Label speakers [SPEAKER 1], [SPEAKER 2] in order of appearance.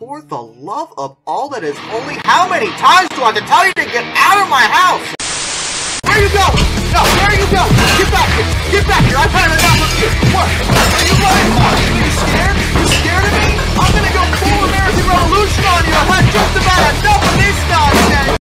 [SPEAKER 1] For the love of all that is holy, how many times do I have to tell you to get out of my house? Where you go? No, where you go? Get back here! Get back here! I found